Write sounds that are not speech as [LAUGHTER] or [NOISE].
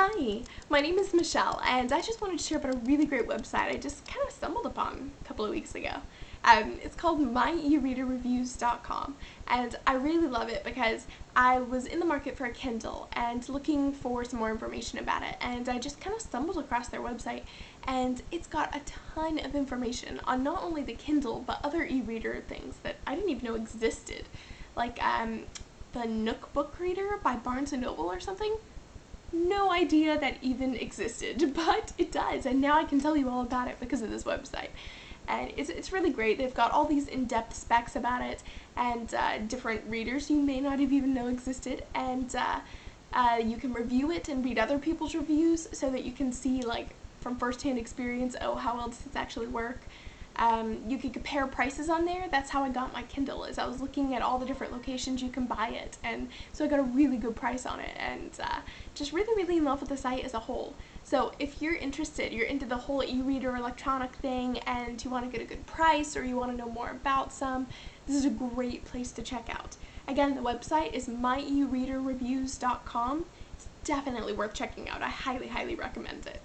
Hi, my name is Michelle, and I just wanted to share about a really great website I just kind of stumbled upon a couple of weeks ago. Um, it's called myereaderreviews.com, and I really love it because I was in the market for a Kindle and looking for some more information about it, and I just kind of stumbled across their website, and it's got a ton of information on not only the Kindle but other e-reader things that I didn't even know existed, like um, the Nook book reader by Barnes & Noble or something no idea that even existed, [LAUGHS] but it does, and now I can tell you all about it because of this website. And it's, it's really great. They've got all these in-depth specs about it, and uh, different readers you may not have even know existed, and uh, uh, you can review it and read other people's reviews so that you can see, like, from first-hand experience, oh, how well does this actually work? Um, you can compare prices on there. That's how I got my Kindle. Is I was looking at all the different locations you can buy it, and so I got a really good price on it, and uh, just really, really in love with the site as a whole. So if you're interested, you're into the whole e-reader electronic thing, and you want to get a good price, or you want to know more about some, this is a great place to check out. Again, the website is myereaderreviews.com. It's definitely worth checking out. I highly, highly recommend it.